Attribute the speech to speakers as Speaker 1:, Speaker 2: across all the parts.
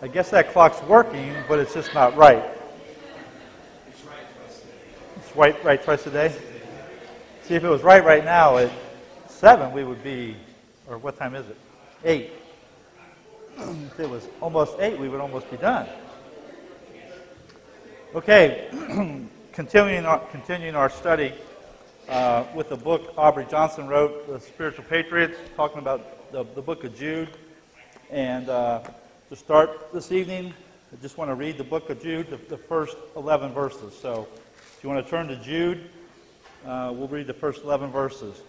Speaker 1: I guess that clock's working, but it's just not right. It's right, right twice a day. See, if it was right right now at seven, we would be, or what time is it? Eight. If it was almost eight, we would almost be done. Okay, continuing our, continuing our study uh, with the book Aubrey Johnson wrote, The Spiritual Patriots, talking about the, the book of Jude. And uh, to start this evening, I just want to read the book of Jude, the, the first 11 verses. So if you want to turn to Jude, uh, we'll read the first 11 verses.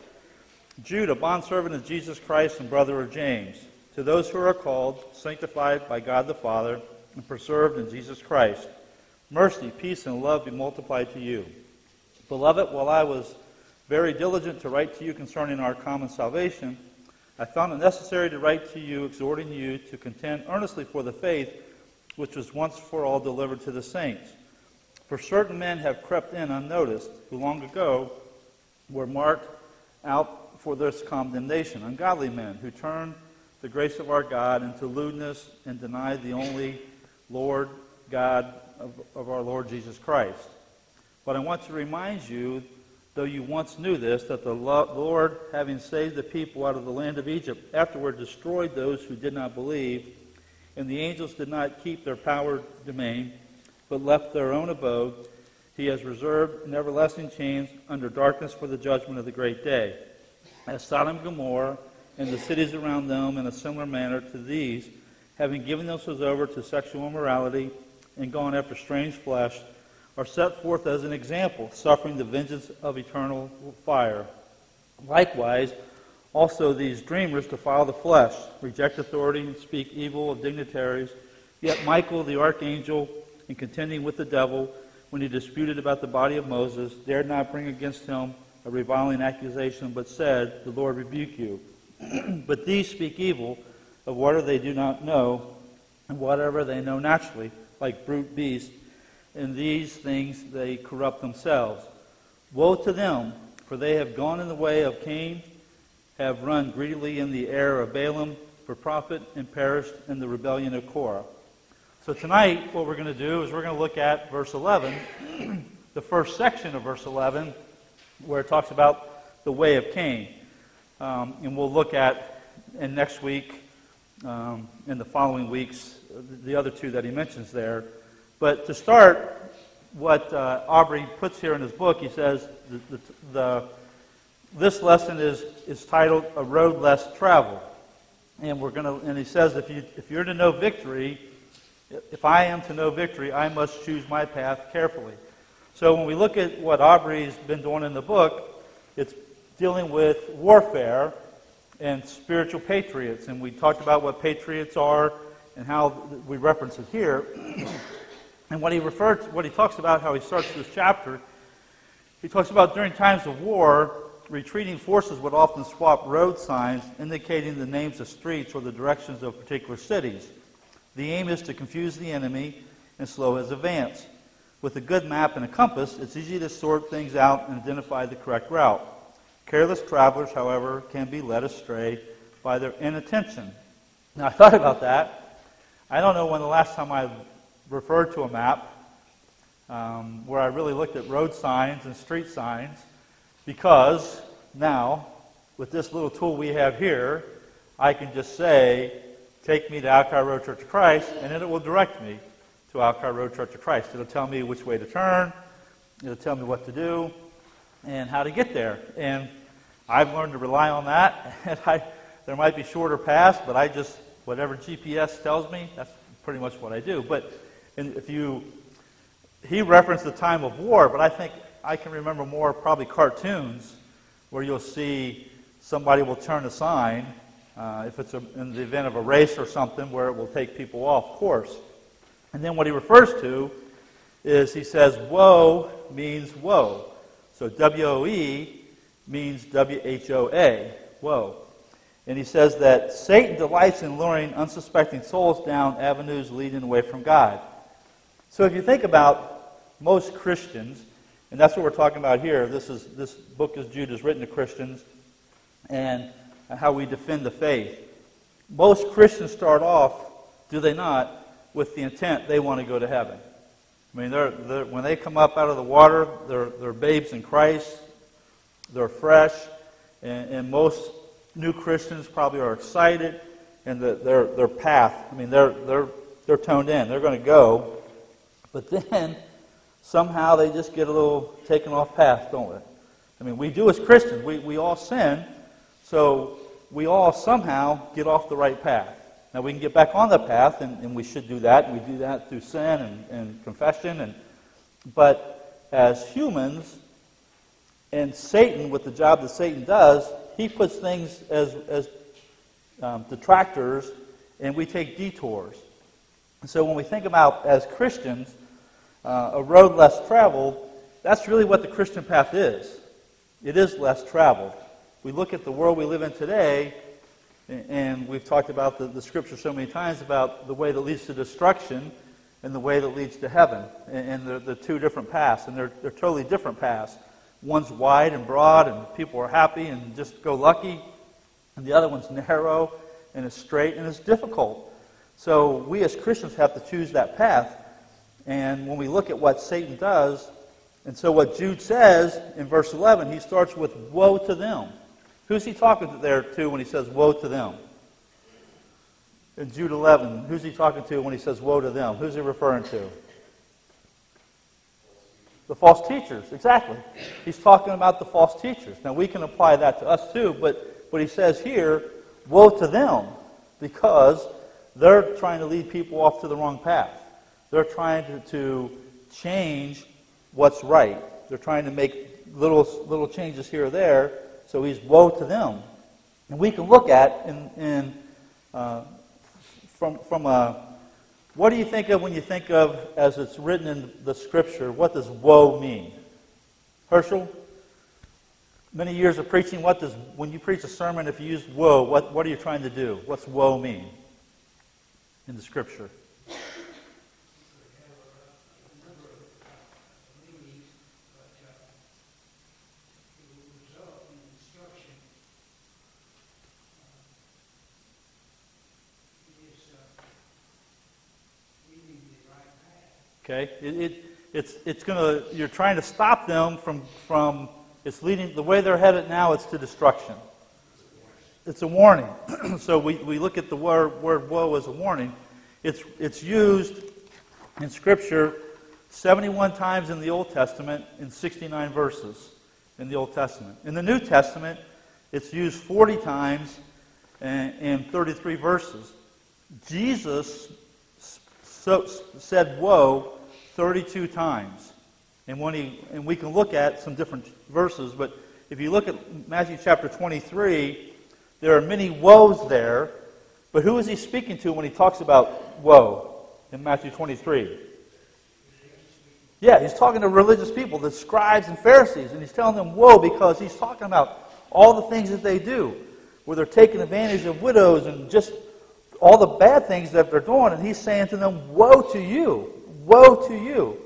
Speaker 1: Jude, a bondservant of Jesus Christ and brother of James, to those who are called, sanctified by God the Father, and preserved in Jesus Christ, mercy, peace, and love be multiplied to you. Beloved, while I was very diligent to write to you concerning our common salvation, I found it necessary to write to you, exhorting you to contend earnestly for the faith which was once for all delivered to the saints. For certain men have crept in unnoticed, who long ago were marked out for this condemnation, ungodly men who turn the grace of our God into lewdness and deny the only Lord God of, of our Lord Jesus Christ. But I want to remind you though you once knew this, that the Lord, having saved the people out of the land of Egypt, afterward destroyed those who did not believe, and the angels did not keep their power domain, but left their own abode. He has reserved everlasting chains under darkness for the judgment of the great day. As Sodom and Gomorrah and the cities around them in a similar manner to these, having given themselves over to sexual immorality and gone after strange flesh, are set forth as an example, suffering the vengeance of eternal fire. Likewise, also these dreamers defile the flesh, reject authority, and speak evil of dignitaries. Yet Michael, the archangel, in contending with the devil, when he disputed about the body of Moses, dared not bring against him a reviling accusation, but said, The Lord rebuke you. but these speak evil of whatever they do not know, and whatever they know naturally, like brute beasts in these things they corrupt themselves. Woe to them, for they have gone in the way of Cain, have run greedily in the error of Balaam for profit, and perished in the rebellion of Korah. So tonight, what we're going to do is we're going to look at verse 11, the first section of verse 11, where it talks about the way of Cain. Um, and we'll look at, and next week, um, in the following weeks, the other two that he mentions there. But to start, what uh, Aubrey puts here in his book, he says the, the, the, this lesson is, is titled A Road Less Traveled. And, we're gonna, and he says if, you, if you're to know victory, if I am to know victory, I must choose my path carefully. So when we look at what Aubrey's been doing in the book, it's dealing with warfare and spiritual patriots. And we talked about what patriots are and how we reference it here. And what he referred what he talks about, how he starts this chapter, he talks about during times of war, retreating forces would often swap road signs indicating the names of streets or the directions of particular cities. The aim is to confuse the enemy and slow his advance. With a good map and a compass, it's easy to sort things out and identify the correct route. Careless travelers, however, can be led astray by their inattention. Now, I thought about that. I don't know when the last time I referred to a map um, where I really looked at road signs and street signs because now, with this little tool we have here, I can just say, take me to Alkire Road Church of Christ, and then it will direct me to Alkire Road Church of Christ. It'll tell me which way to turn, it'll tell me what to do, and how to get there. And I've learned to rely on that. And I, there might be shorter paths, but I just, whatever GPS tells me, that's pretty much what I do. But and if you, he referenced the time of war, but I think I can remember more probably cartoons where you'll see somebody will turn a sign uh, if it's a, in the event of a race or something where it will take people off course. And then what he refers to is he says, woe means woe. So W O E means W H O A, woe. And he says that Satan delights in luring unsuspecting souls down avenues leading away from God. So if you think about most Christians, and that's what we're talking about here, this, is, this book is Jude is written to Christians, and how we defend the faith. Most Christians start off, do they not, with the intent they want to go to heaven. I mean, they're, they're, when they come up out of the water, they're, they're babes in Christ. They're fresh. And, and most new Christians probably are excited. And the, their, their path, I mean, they're, they're, they're toned in. They're going to go. But then somehow they just get a little taken off path, don't they? I mean, we do as Christians. We, we all sin. So we all somehow get off the right path. Now, we can get back on the path, and, and we should do that. And we do that through sin and, and confession. And, but as humans, and Satan, with the job that Satan does, he puts things as, as um, detractors, and we take detours. So when we think about, as Christians, uh, a road less traveled, that's really what the Christian path is. It is less traveled. We look at the world we live in today, and we've talked about the, the scripture so many times about the way that leads to destruction and the way that leads to heaven. And, and they're two different paths, and they're, they're totally different paths. One's wide and broad, and people are happy and just go lucky. And the other one's narrow and it's straight and it's difficult. So we as Christians have to choose that path. And when we look at what Satan does, and so what Jude says in verse 11, he starts with woe to them. Who's he talking to there to when he says woe to them? In Jude 11, who's he talking to when he says woe to them? Who's he referring to? The false teachers, exactly. He's talking about the false teachers. Now we can apply that to us too, but what he says here, woe to them, because they're trying to lead people off to the wrong path. They're trying to, to change what's right. They're trying to make little, little changes here or there so he's woe to them. And we can look at in, in uh, from, from a, what do you think of when you think of, as it's written in the scripture, what does woe mean? Herschel? Many years of preaching, what does, when you preach a sermon, if you use woe, what, what are you trying to do? What's woe mean in the scripture? Okay? It, it, it's it's going to, you're trying to stop them from, from, it's leading, the way they're headed now, it's to destruction. It's a warning. so we, we look at the word, word woe as a warning. It's, it's used in Scripture 71 times in the Old Testament in 69 verses in the Old Testament. In the New Testament, it's used 40 times in 33 verses. Jesus so, said woe 32 times. And, when he, and we can look at some different verses, but if you look at Matthew chapter 23, there are many woes there. But who is he speaking to when he talks about woe in Matthew 23? Yeah, he's talking to religious people, the scribes and Pharisees, and he's telling them woe because he's talking about all the things that they do, where they're taking advantage of widows and just all the bad things that they're doing. And he's saying to them, Woe to you! Woe to you.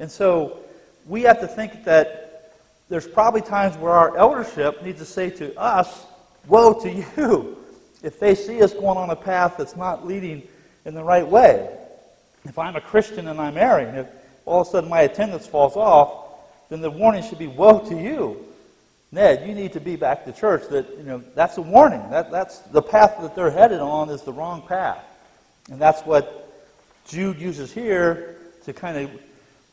Speaker 1: And so we have to think that there's probably times where our eldership needs to say to us, Woe to you, if they see us going on a path that's not leading in the right way. If I'm a Christian and I'm married, if all of a sudden my attendance falls off, then the warning should be, Woe to you. Ned, you need to be back to church. That you know, that's a warning. That, that's the path that they're headed on is the wrong path. And that's what Jude uses here to kind of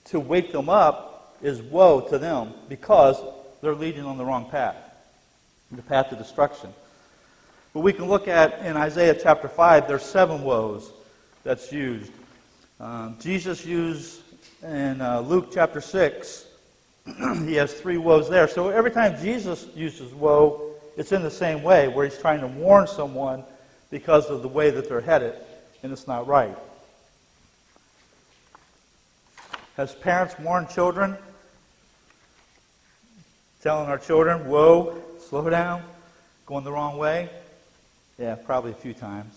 Speaker 1: to wake them up is woe to them because they're leading on the wrong path, the path to destruction. But we can look at in Isaiah chapter 5, there's seven woes that's used. Um, Jesus used in uh, Luke chapter 6, he has three woes there. So every time Jesus uses woe, it's in the same way, where he's trying to warn someone because of the way that they're headed, and it's not right. Has parents warned children? Telling our children, whoa, slow down, going the wrong way? Yeah, probably a few times.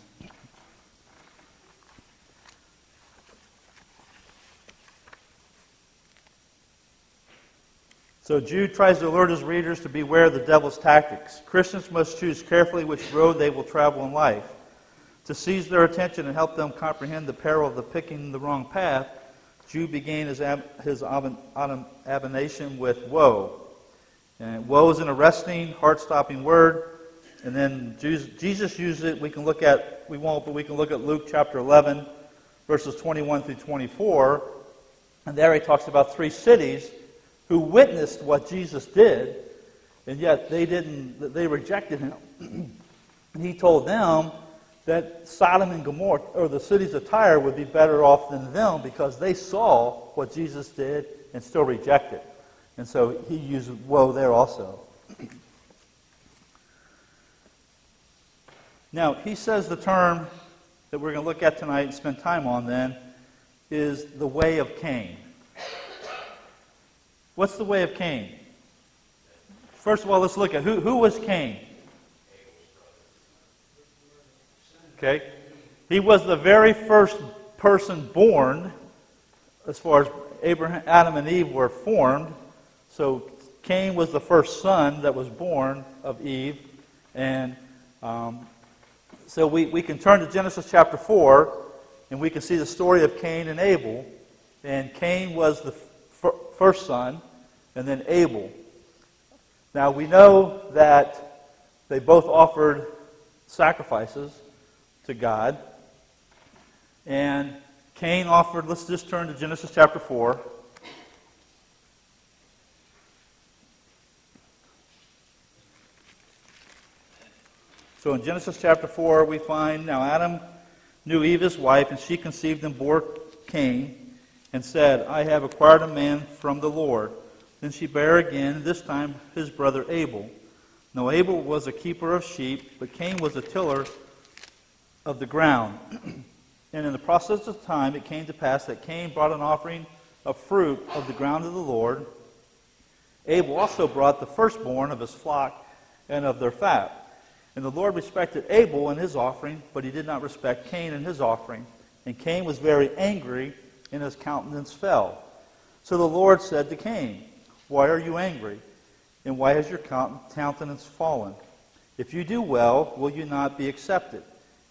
Speaker 1: So Jude tries to alert his readers to beware of the devil's tactics. Christians must choose carefully which road they will travel in life. To seize their attention and help them comprehend the peril of the picking the wrong path, Jude began his, ab- his abomination with woe. And woe is an arresting, heart-stopping word. And then Jesus used it. We can look at, we won't, but we can look at Luke chapter 11, verses 21 through 24. And there he talks about three cities who witnessed what Jesus did, and yet they didn't, they rejected him. and he told them that Sodom and Gomorrah, or the cities of Tyre, would be better off than them because they saw what Jesus did and still rejected. And so he used woe there also. now, he says the term that we're going to look at tonight and spend time on then is the way of Cain. What's the way of Cain? First of all, let's look at who, who was Cain? Okay? He was the very first person born, as far as Abraham, Adam and Eve were formed. So Cain was the first son that was born of Eve. And um, so we, we can turn to Genesis chapter 4, and we can see the story of Cain and Abel. And Cain was the f- first son, and then Abel. Now we know that they both offered sacrifices to God. And Cain offered, let's just turn to Genesis chapter 4. So in Genesis chapter 4, we find now Adam knew Eve his wife, and she conceived and bore Cain, and said, I have acquired a man from the Lord. Then she bare again, this time his brother Abel. Now Abel was a keeper of sheep, but Cain was a tiller of the ground. and in the process of time, it came to pass that Cain brought an offering of fruit of the ground of the Lord. Abel also brought the firstborn of his flock and of their fat. And the Lord respected Abel and his offering, but he did not respect Cain and his offering. And Cain was very angry, and his countenance fell. So the Lord said to Cain, Why are you angry? And why has your countenance fallen? If you do well, will you not be accepted?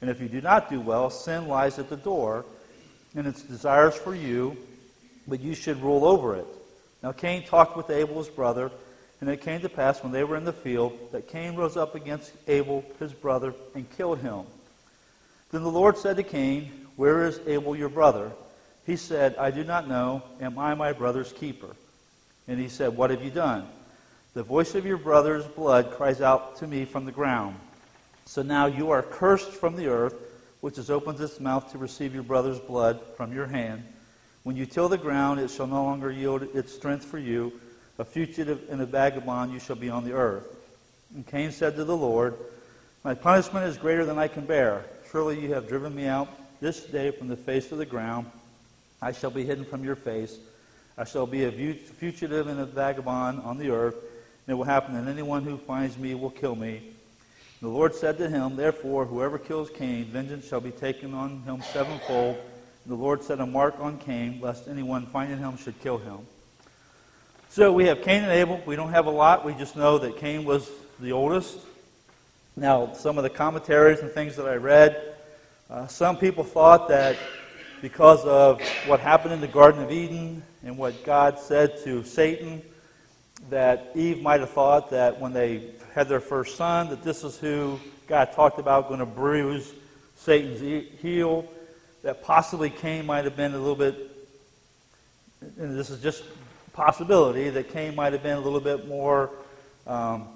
Speaker 1: And if you do not do well, sin lies at the door, and its desires for you, but you should rule over it. Now Cain talked with Abel his brother, and it came to pass when they were in the field that Cain rose up against Abel his brother and killed him. Then the Lord said to Cain, Where is Abel your brother? He said, I do not know. Am I my brother's keeper? And he said, What have you done? The voice of your brother's blood cries out to me from the ground. So now you are cursed from the earth, which has opened its mouth to receive your brother's blood from your hand. When you till the ground, it shall no longer yield its strength for you. A fugitive and a vagabond you shall be on the earth. And Cain said to the Lord, My punishment is greater than I can bear. Surely you have driven me out this day from the face of the ground. I shall be hidden from your face. I shall be a fugitive and a vagabond on the earth. And it will happen that anyone who finds me will kill me. The Lord said to him, Therefore, whoever kills Cain, vengeance shall be taken on him sevenfold. And the Lord set a mark on Cain, lest anyone finding him should kill him. So we have Cain and Abel. We don't have a lot. We just know that Cain was the oldest. Now, some of the commentaries and things that I read, uh, some people thought that because of what happened in the Garden of Eden and what God said to Satan, that Eve might have thought that when they had their first son, that this is who God talked about going to bruise Satan's heel, that possibly Cain might have been a little bit, and this is just possibility, that Cain might have been a little bit more um,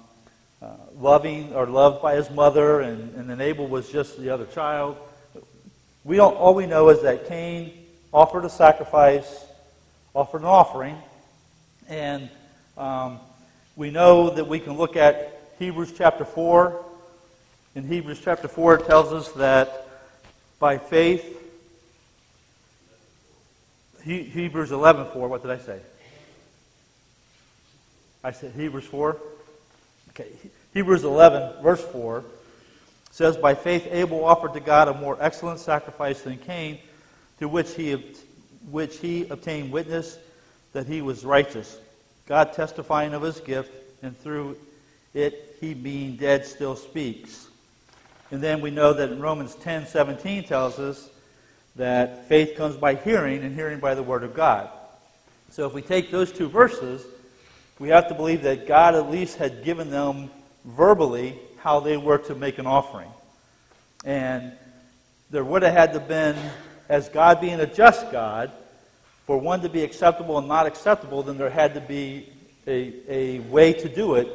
Speaker 1: uh, loving or loved by his mother, and, and then Abel was just the other child. We don't, all we know is that Cain offered a sacrifice, offered an offering, and um, we know that we can look at Hebrews chapter 4. In Hebrews chapter 4, it tells us that by faith, he, Hebrews 11 4, what did I say? I said Hebrews 4? Okay. Hebrews 11, verse 4 says, By faith Abel offered to God a more excellent sacrifice than Cain, to which he, which he obtained witness that he was righteous, God testifying of his gift, and through it he being dead still speaks. And then we know that Romans 10 17 tells us that faith comes by hearing, and hearing by the Word of God. So if we take those two verses, we have to believe that God at least had given them verbally how they were to make an offering. And there would have had to been, as God being a just God, for one to be acceptable and not acceptable, then there had to be a, a way to do it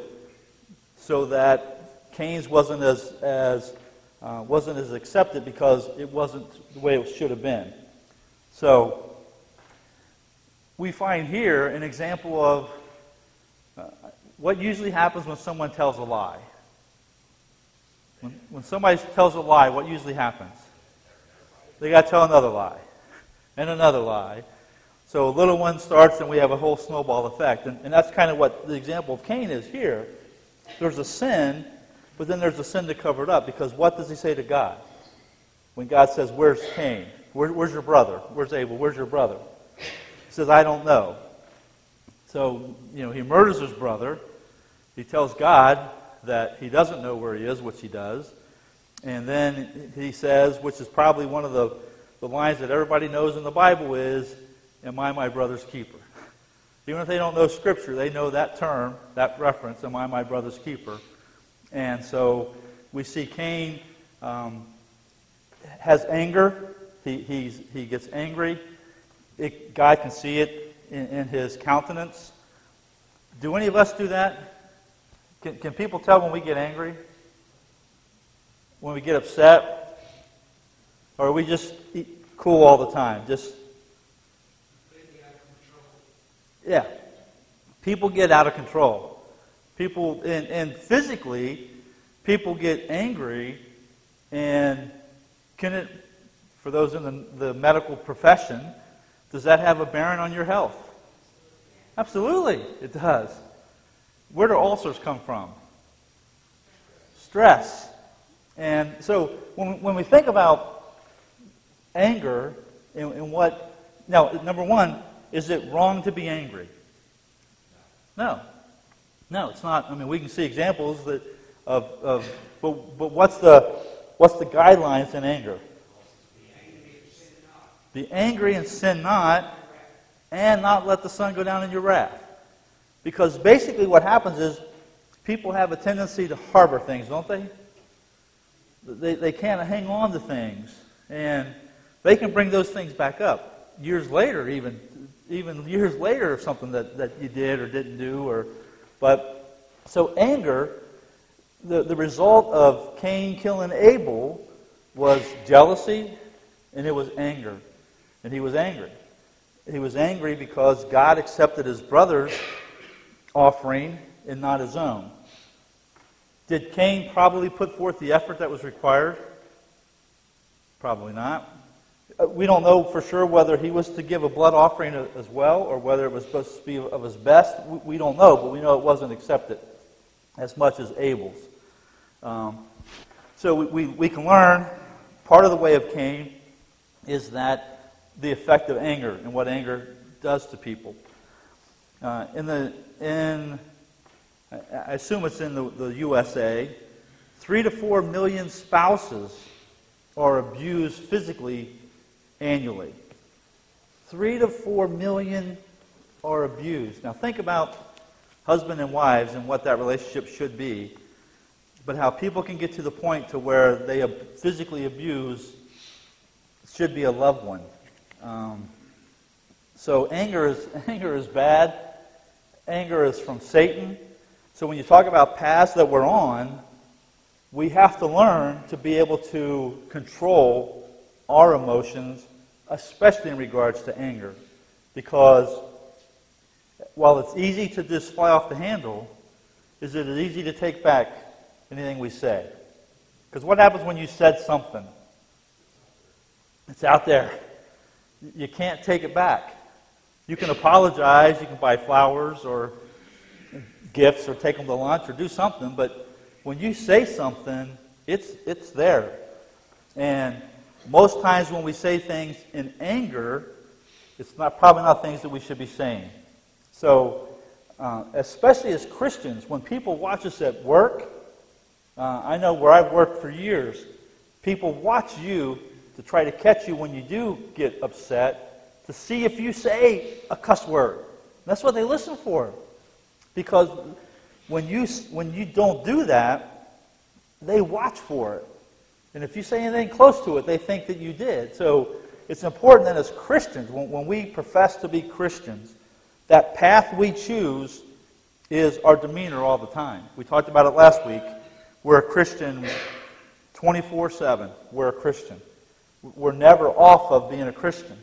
Speaker 1: so that Cain's wasn't as, as uh, wasn't as accepted because it wasn't the way it should have been. So we find here an example of uh, what usually happens when someone tells a lie. When, when somebody tells a lie, what usually happens? They got to tell another lie and another lie. So a little one starts, and we have a whole snowball effect. And, and that's kind of what the example of Cain is here. There's a sin, but then there's a sin to cover it up. Because what does he say to God? When God says, Where's Cain? Where, where's your brother? Where's Abel? Where's your brother? He says, I don't know. So, you know, he murders his brother. He tells God that he doesn't know where he is, which he does. And then he says, which is probably one of the, the lines that everybody knows in the Bible is, Am I my brother's keeper? Even if they don't know Scripture, they know that term, that reference, Am I my brother's keeper? And so we see Cain um, has anger. He, he's, he gets angry. It, God can see it in, in his countenance. Do any of us do that? Can, can people tell when we get angry? When we get upset? Or are we just cool all the time? Just yeah. People get out of control. People, and, and physically, people get angry, and can it, for those in the, the medical profession, does that have a bearing on your health? Absolutely, it does. Where do ulcers come from? Stress. And so when, when we think about anger and, and what, now, number one, is it wrong to be angry? No. No, it's not. I mean, we can see examples that of, of but, but what's the what's the guidelines in anger? Be angry and sin not, and not let the sun go down in your wrath. Because basically what happens is people have a tendency to harbor things, don't they? They, they can't hang on to things. And they can bring those things back up years later, even even years later of something that, that you did or didn't do. Or, but so anger, the, the result of Cain killing Abel was jealousy and it was anger. And he was angry. He was angry because God accepted his brother's offering and not his own. Did Cain probably put forth the effort that was required? Probably not. Uh, we don't know for sure whether he was to give a blood offering as well or whether it was supposed to be of his best. We don't know, but we know it wasn't accepted as much as Abel's. Um, so we, we, we, can learn part of the way of Cain is that the effect of anger and what anger does to people. Uh, in the in I assume it's in the, the USA, three to four million spouses are abused physically annually. Three to four million are abused. Now, think about husband and wives and what that relationship should be, but how people can get to the point to where they physically abuse should be a loved one. Um, so anger is anger is bad. Anger is from Satan. So when you talk about paths that we're on, we have to learn to be able to control our emotions, especially in regards to anger. Because while it's easy to just fly off the handle, is it easy to take back anything we say? Because what happens when you said something? It's out there. You can't take it back. You can apologize, you can buy flowers or gifts or take them to lunch or do something, but when you say something, it's, it's there. And most times when we say things in anger, it's not, probably not things that we should be saying. So, uh, especially as Christians, when people watch us at work, uh, I know where I've worked for years, People watch you to try to catch you when you do get upset to see if you say a cuss word. That's what they listen for. Because when you, when you don't do that, they watch for it. And if you say anything close to it, they think that you did. So it's important that as Christians, when, when we profess to be Christians, that path we choose is our demeanor all the time. We talked about it last week. We're a Christian 24 7. We're a Christian. We're never off of being a Christian.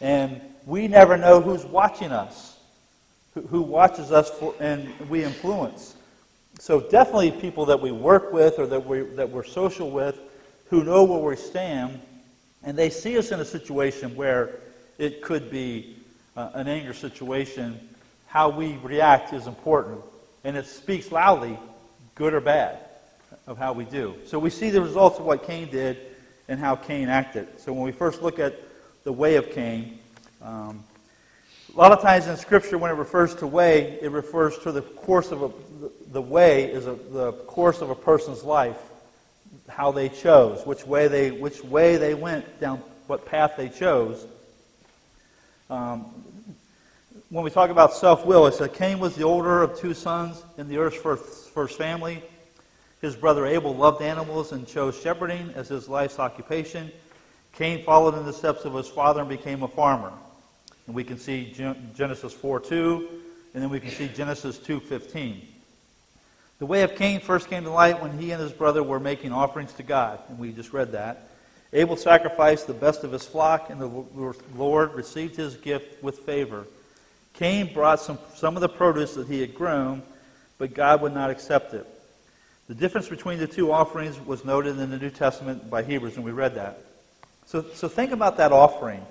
Speaker 1: And we never know who's watching us, who watches us for, and we influence. So definitely people that we work with or that, we, that we're social with who know where we stand, and they see us in a situation where it could be uh, an anger situation, how we react is important. And it speaks loudly, good or bad, of how we do. So we see the results of what Cain did and how Cain acted. So when we first look at the way of Cain, um, a lot of times in Scripture, when it refers to way, it refers to the course of a, the way is a, the course of a person's life, how they chose, which way they, which way they went down, what path they chose. Um, when we talk about self-will, it said Cain was the older of two sons in the earth's first, first family. His brother Abel loved animals and chose shepherding as his life's occupation. Cain followed in the steps of his father and became a farmer. And we can see Genesis 4:2, and then we can see Genesis 2:15. The way of Cain first came to light when he and his brother were making offerings to God, and we just read that. Abel sacrificed the best of his flock, and the Lord received his gift with favor. Cain brought some, some of the produce that he had grown, but God would not accept it. The difference between the two offerings was noted in the New Testament by Hebrews, and we read that. So, so think about that offering.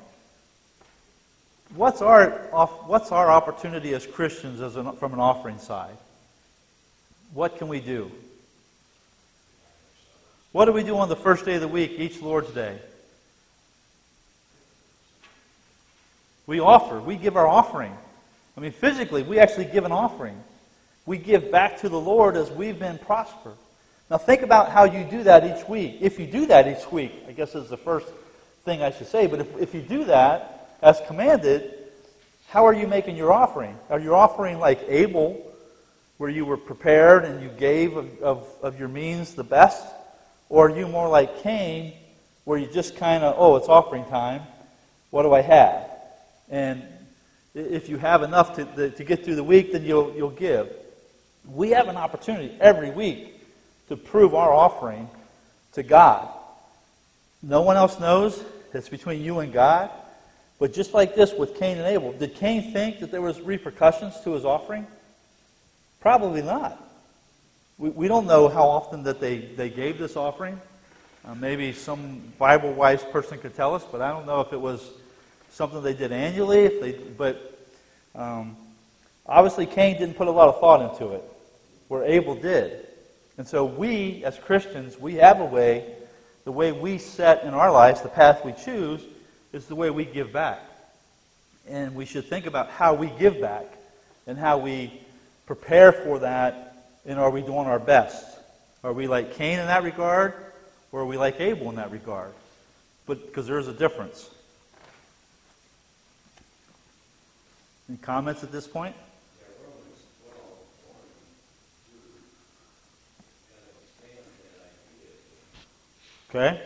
Speaker 1: What's our, what's our opportunity as Christians as an, from an offering side? What can we do? What do we do on the first day of the week, each Lord's Day? We offer. We give our offering. I mean, physically, we actually give an offering. We give back to the Lord as we've been prospered. Now, think about how you do that each week. If you do that each week, I guess is the first thing I should say, but if, if you do that as commanded, how are you making your offering? Are you offering like Abel, where you were prepared and you gave of, of, of your means the best? Or are you more like Cain, where you just kind of, oh, it's offering time. What do I have? And if you have enough to, to get through the week, then you'll, you'll give. We have an opportunity every week to prove our offering to God. No one else knows. It's between you and God. But just like this with Cain and Abel, did Cain think that there was repercussions to his offering? Probably not. We, we don't know how often that they, they gave this offering. Uh, maybe some Bible-wise person could tell us, but I don't know if it was something they did annually. If they, but um, obviously Cain didn't put a lot of thought into it, where Abel did. And so we, as Christians, we have a way, the way we set in our lives, the path we choose, is the way we give back. And we should think about how we give back and how we prepare for that, and are we doing our best? Are we like Cain in that regard, or are we like Abel in that regard? But because there's a difference. Any comments at this point? Okay?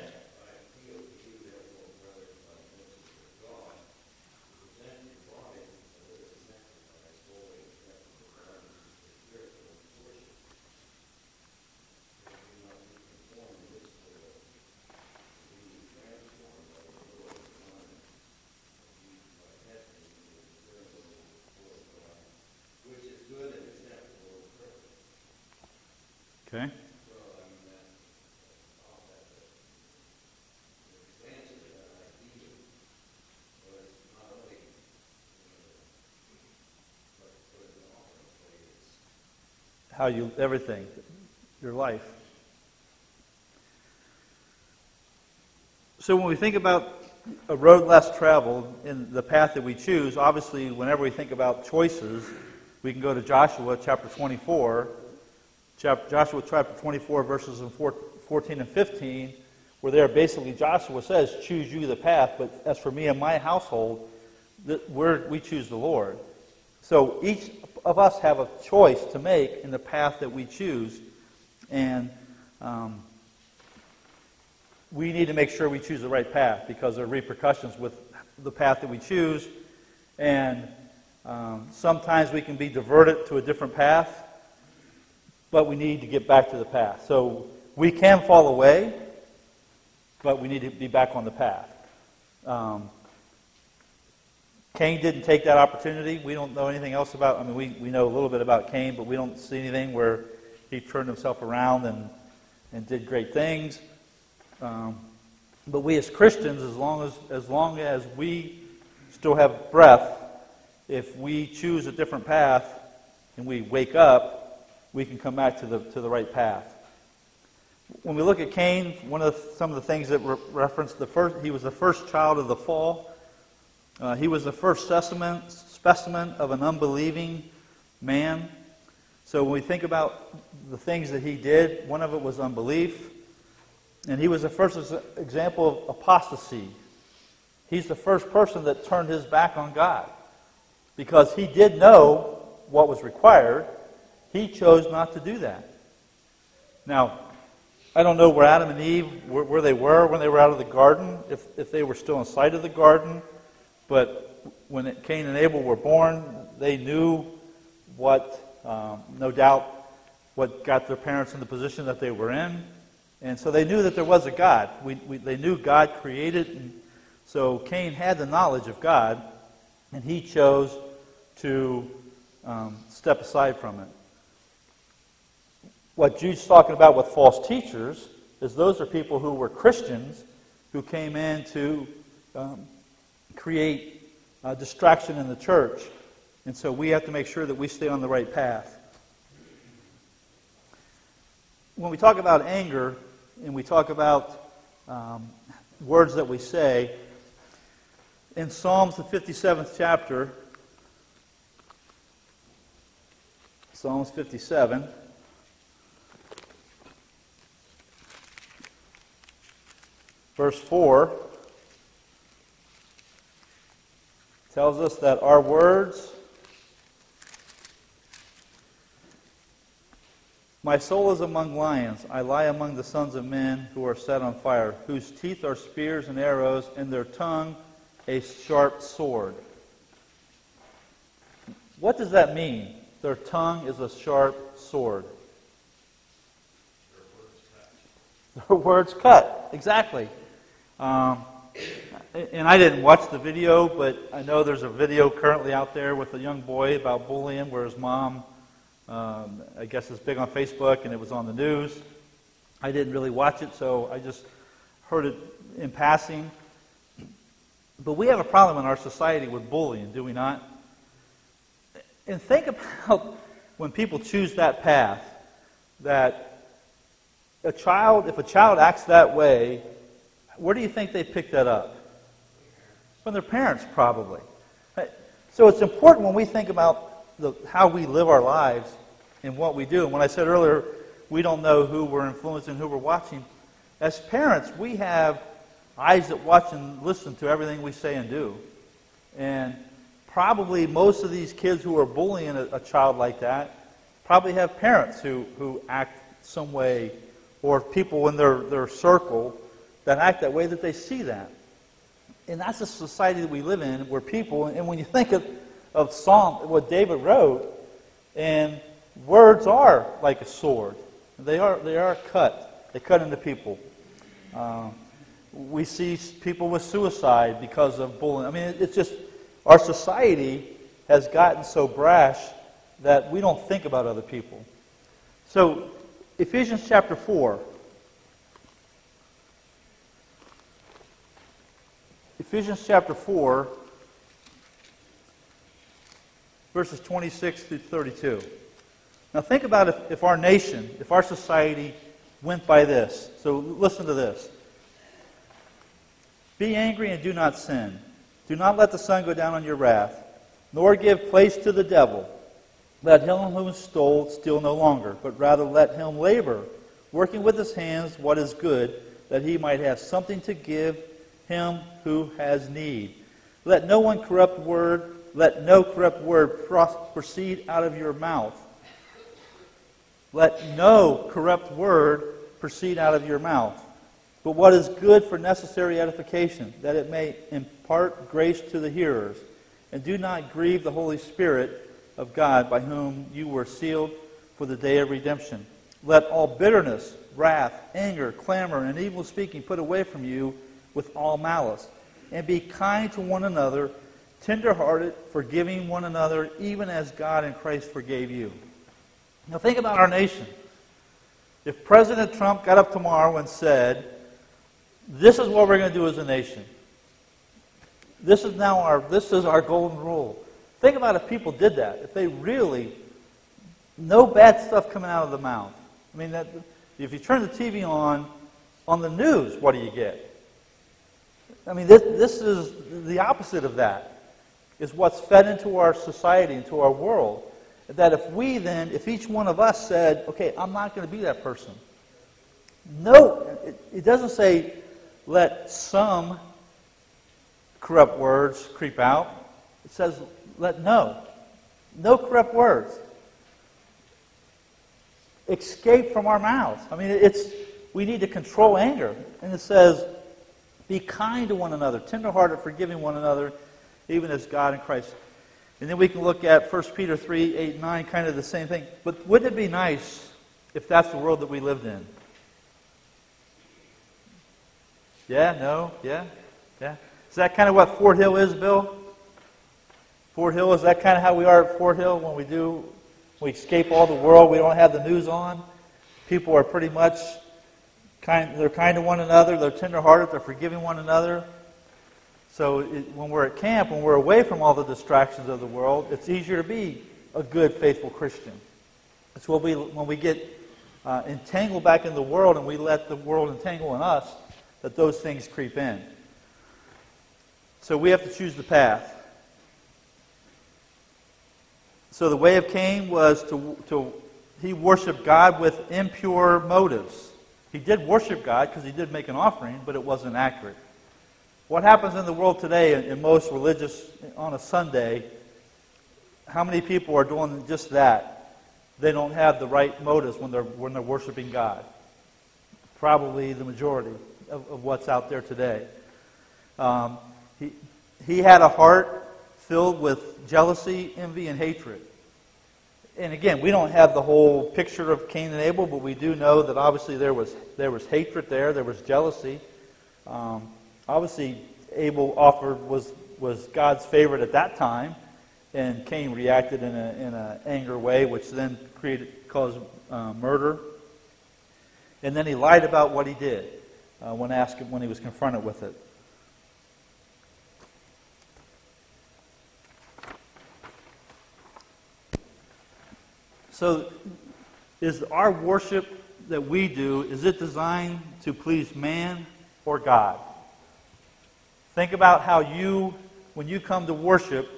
Speaker 1: How you, everything, your life. So when we think about a road less traveled in the path that we choose, obviously, whenever we think about choices, we can go to Joshua chapter 24 Joshua chapter 24, verses 14 and 15, where there basically Joshua says, choose you the path, but as for me and my household, we're, we choose the Lord. So each of us have a choice to make in the path that we choose. And um, we need to make sure we choose the right path because there are repercussions with the path that we choose. And um, sometimes we can be diverted to a different path, but we need to get back to the path. So we can fall away, but we need to be back on the path. Um, Cain didn't take that opportunity. We don't know anything else about. I mean, we, we know a little bit about Cain, but we don't see anything where he turned himself around and and did great things. Um, but we as Christians, as long as as long as we still have breath, if we choose a different path and we wake up, we can come back to the to the right path. When we look at Cain, one of the, some of the things that re- reference the first, he was the first child of the fall. Uh, he was the first specimen, specimen of an unbelieving man. So when we think about the things that he did, one of it was unbelief. And he was the first example of apostasy. He's the first person that turned his back on God because he did know what was required. He chose not to do that. Now, I don't know where Adam and Eve, where, where they were when they were out of the garden, if, if they were still in sight of the garden. But when Cain and Abel were born, they knew what, um, no doubt, what got their parents in the position that they were in. And so they knew that there was a God. We, we, they knew God created. And so Cain had the knowledge of God, and he chose to um, step aside from it. What Jude's talking about with false teachers is those are people who were Christians who came in to um, create a distraction in the church. And so we have to make sure that we stay on the right path. When we talk about anger and we talk about um, words that we say, in Psalms, the 57th chapter, Psalms 57, verse 4, tells us that our words, My soul is among lions. I lie among the sons of men who are set on fire, whose teeth are spears and arrows, and their tongue a sharp sword. What does that mean? Their tongue is a sharp sword. Their words cut. Exactly. Um, and I didn't watch the video, but I know there's a video currently out there with a young boy about bullying where his mom, um, I guess, is big on Facebook and it was on the news. I didn't really watch it, so I just heard it in passing. But we have a problem in our society with bullying, do we not? And think about when people choose that path, that a child, if a child acts that way, where do you think they pick that up? From their parents, probably. So it's important when we think about the, how we live our lives and what we do. And when I said earlier, we don't know who we're influencing, who we're watching. As parents, we have eyes that watch and listen to everything we say and do. And probably most of these kids who are bullying a, a child like that probably have parents who, who act some way or people in their, their circle that act that way that they see that and that's the society that we live in, where people, and when you think of, of Psalm, what David wrote, and words are like a sword. They are, they are cut. They cut into people. Uh, we see people with suicide because of bullying. I mean, it's just, our society has gotten so brash that we don't think about other people. So, Ephesians chapter 4. Ephesians chapter 4, verses 26 through 32. Now, think about if, if our nation, if our society went by this. So, listen to this. Be angry and do not sin. Do not let the sun go down on your wrath, nor give place to the devil. Let him who stole steal no longer, but rather let him labor, working with his hands what is good, that he might have something to give him who has need. Let no one corrupt word, let no corrupt word proceed out of your mouth. Let no corrupt word proceed out of your mouth, but what is good for necessary edification, that it may impart grace to the hearers. And do not grieve the Holy Spirit of God, by whom you were sealed for the day of redemption. Let all bitterness, wrath, anger, clamor, and evil speaking put away from you with all malice. And be kind to one another, tenderhearted, forgiving one another, even as God in Christ forgave you. Now think about our nation. If President Trump got up tomorrow and said, This is what we're going to do as a nation. This is now our this is our golden rule. Think about if people did that. If they really no bad stuff coming out of the mouth. I mean that if you turn the TV on on the news, what do you get? I mean this this is the opposite of that. Is what's fed into our society, into our world. That if we then, if each one of us said, okay, I'm not going to be that person. No, it, it doesn't say let some corrupt words creep out. It says let no. No corrupt words. Escape from our mouths. I mean, it's we need to control anger. And it says, be kind to one another, tenderhearted, forgiving one another, even as God in Christ and then we can look at 1 Peter 3, 8, 9, kind of the same thing. But wouldn't it be nice if that's the world that we lived in? Yeah, no, yeah, yeah. Is that kind of what Fort Hill is, Bill? Fort Hill, is that kind of how we are at Fort Hill when we do, we escape all the world, we don't have the news on? People are pretty much kind, they're kind to one another, they're tenderhearted, they're forgiving one another. So it, when we're at camp, when we're away from all the distractions of the world, it's easier to be a good, faithful Christian. It's when we, when we get uh, entangled back in the world and we let the world entangle in us that those things creep in. So we have to choose the path. So the way of Cain was to, to he worshiped God with impure motives. He did worship God because he did make an offering, but it wasn't accurate. What happens in the world today, in, in most religious, on a Sunday, how many people are doing just that? They don't have the right motives when they're, when they're worshiping God. Probably the majority of, of what's out there today. Um, he, he had a heart filled with jealousy, envy, and hatred. And again, we don't have the whole picture of Cain and Abel, but we do know that obviously there was, there was hatred there, there was jealousy. Um, Obviously, Abel offered was, was God's favorite at that time, and Cain reacted in an in a anger way, which then created caused uh, murder. And then he lied about what he did uh, when asked when he was confronted with it. So, is our worship that we do is it designed to please man or God? Think about how you, when you come to worship,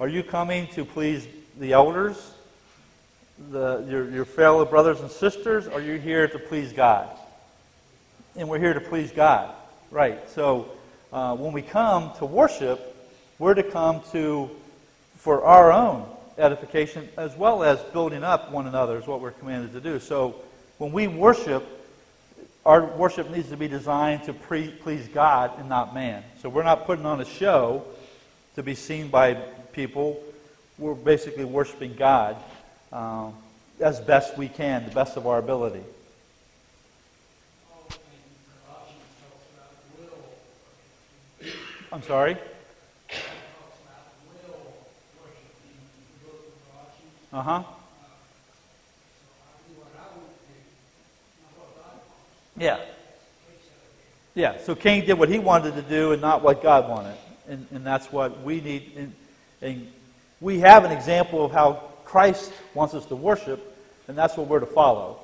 Speaker 1: are you coming to please the elders, the, your, your fellow brothers and sisters, or are you here to please God? And we're here to please God. Right. So uh, when we come to worship, we're to come to for our own edification as well as building up one another is what we're commanded to do. So when we worship, our worship needs to be designed to pre- please God and not man. So we're not putting on a show to be seen by people. We're basically worshiping God um, as best we can, the best of our ability. I'm sorry? Uh huh. Yeah. Yeah, so Cain did what he wanted to do and not what God wanted. And, and that's what we need. And, and we have an example of how Christ wants us to worship, and that's what we're to follow.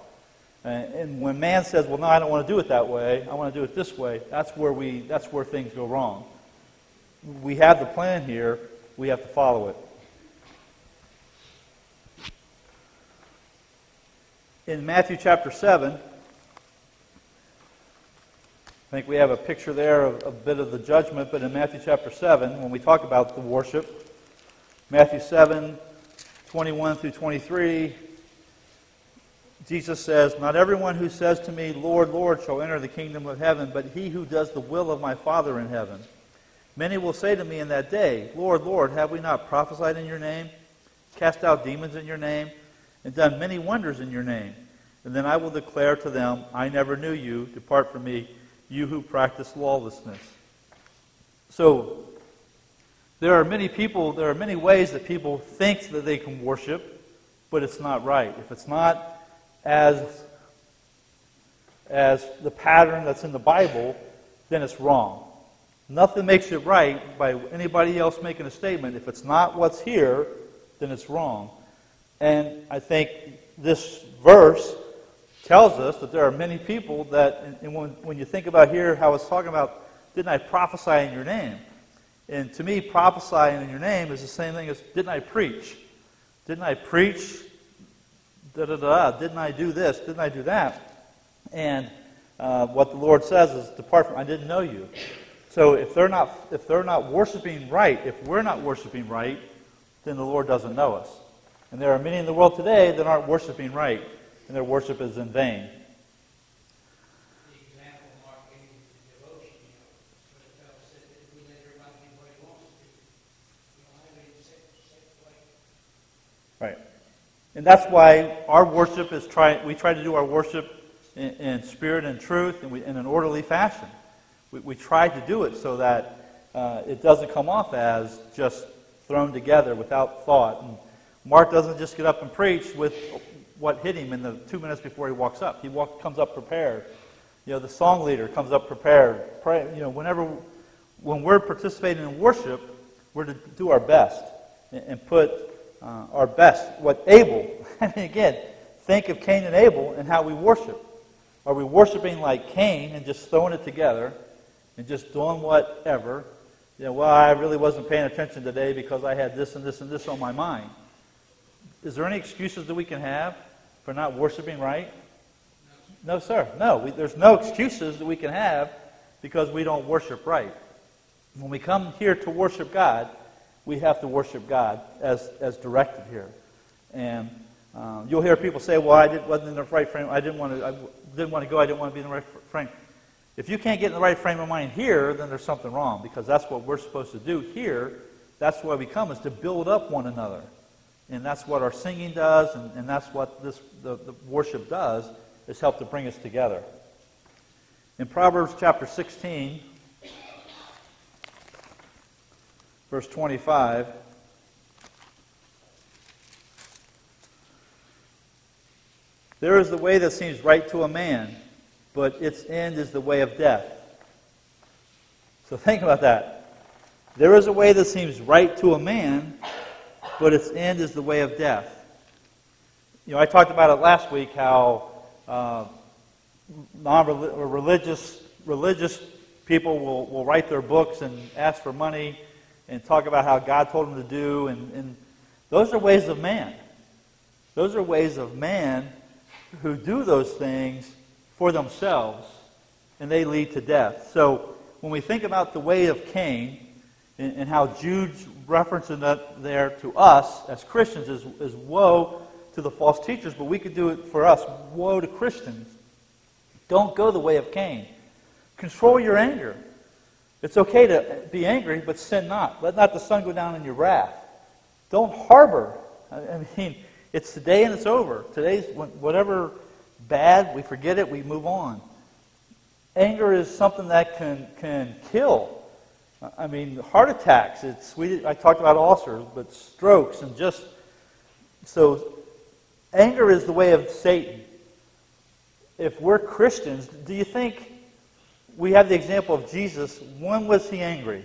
Speaker 1: And, and when man says, well, no, I don't want to do it that way, I want to do it this way, that's where, we, that's where things go wrong. We have the plan here, we have to follow it. In Matthew chapter 7, I think we have a picture there of a bit of the judgment, but in Matthew chapter 7, when we talk about the worship, Matthew 7, 21 through 23, Jesus says, Not everyone who says to me, Lord, Lord, shall enter the kingdom of heaven, but he who does the will of my Father in heaven. Many will say to me in that day, Lord, Lord, have we not prophesied in your name, cast out demons in your name, and done many wonders in your name? And then I will declare to them, I never knew you. Depart from me, you who practice lawlessness. So, there are many people, there are many ways that people think that they can worship, but it's not right. If it's not as, as the pattern that's in the Bible, then it's wrong. Nothing makes it right by anybody else making a statement. If it's not what's here, then it's wrong. And I think this verse tells us that there are many people that, and when, when you think about here, how it's talking about, didn't I prophesy in your name? And to me, prophesying in your name is the same thing as, didn't I preach? Didn't I preach? Da da da. Didn't I do this? Didn't I do that? And uh, what the Lord says is, depart from. I didn't know you. So if they're not if they're not worshiping right, if we're not worshiping right, then the Lord doesn't know us. And there are many in the world today that aren't worshiping right, and their worship is in vain. Right. And that's why our worship is try we try to do our worship in, in spirit and truth and we, in an orderly fashion. We, we try to do it so that uh, it doesn't come off as just thrown together without thought. And Mark doesn't just get up and preach with what hit him in the two minutes before he walks up. He walk, comes up prepared. You know, the song leader comes up prepared. Pray, you know, whenever, when we're participating in worship, we're to do our best and, and put uh, our best. What Abel, I mean, again, think of Cain and Abel and how we worship. Are we worshiping like Cain and just throwing it together? and just doing whatever. You know, well, I really wasn't paying attention today because I had this and this and this on my mind. Is there any excuses that we can have for not worshiping right? No, sir. No, we, there's no excuses that we can have because we don't worship right. When we come here to worship God, we have to worship God as, as directed here. And um, you'll hear people say, "Well, I did, wasn't in the right frame. I didn't want to. I didn't want to go. I didn't want to be in the right frame." If you can't get in the right frame of mind here, then there's something wrong because that's what we're supposed to do here. That's why we come is to build up one another. And that's what our singing does, and, and that's what this, the, the worship does, is help to bring us together. In Proverbs chapter 16, verse 25, there is the way that seems right to a man but its end is the way of death. So think about that. There is a way that seems right to a man, but its end is the way of death. You know, I talked about it last week how uh, non-religious religious people will, will write their books and ask for money and talk about how God told them to do, and, and those are ways of man. Those are ways of man who do those things for themselves, and they lead to death. So when we think about the way of Cain and, and how Jude's referencing that there to us as Christians is, is woe to the false teachers, but we could do it for us. Woe to Christians. Don't go the way of Cain. Control your anger. It's okay to be angry, but sin not. Let not the sun go down in your wrath. Don't harbor. I mean, it's today and it's over. Today's whatever bad, we forget it, we move on. Anger is something that can, can kill. I mean, heart attacks, it's, we, I talked about ulcers, but strokes and just, so anger is the way of Satan. If we're Christians, do you think we have the example of Jesus? When was he angry?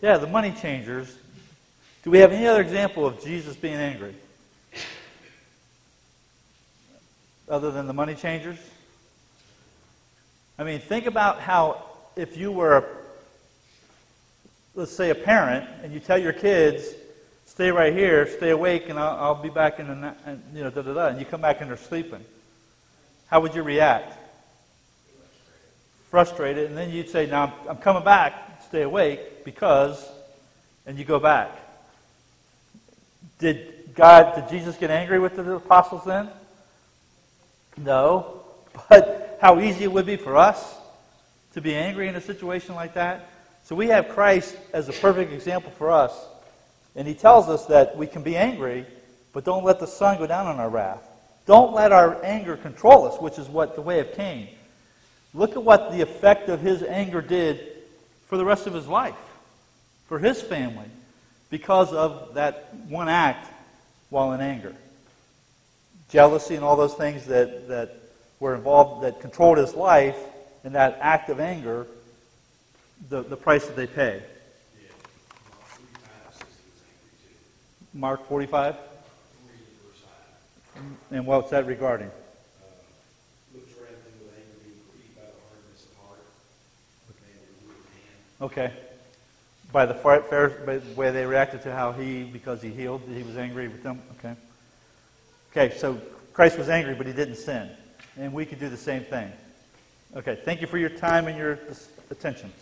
Speaker 1: Yeah, the money changers. Do we have any other example of Jesus being angry? other than the money changers? I mean, think about how if you were, let's say, a parent, and you tell your kids, stay right here, stay awake, and I'll, I'll be back in the, and, you know, da da da, and you come back and they're sleeping. how would you react? Frustrated, and then you'd say, Now I'm, I'm coming back, stay awake, because, and you go back. Did God, did Jesus get angry with the apostles then? No. But how easy it would be for us to be angry in a situation like that. So we have Christ as a perfect example for us. And he tells us that we can be angry, but don't let the sun go down on our wrath. Don't let our anger control us, which is what the way of Cain. Look at what the effect of his anger did for the rest of his life, for his family, because of that one act while in anger. Jealousy and all those things that, that were involved, that controlled his life, and that act of anger, the, the price that they pay. Mark 45? And what's that regarding? Okay. By the Pharisees, by the way they reacted to how he, because he healed, he was angry with them. Okay. Okay, so Christ was angry, but he didn't sin. And we could do the same thing. Okay, thank you for your time and your attention.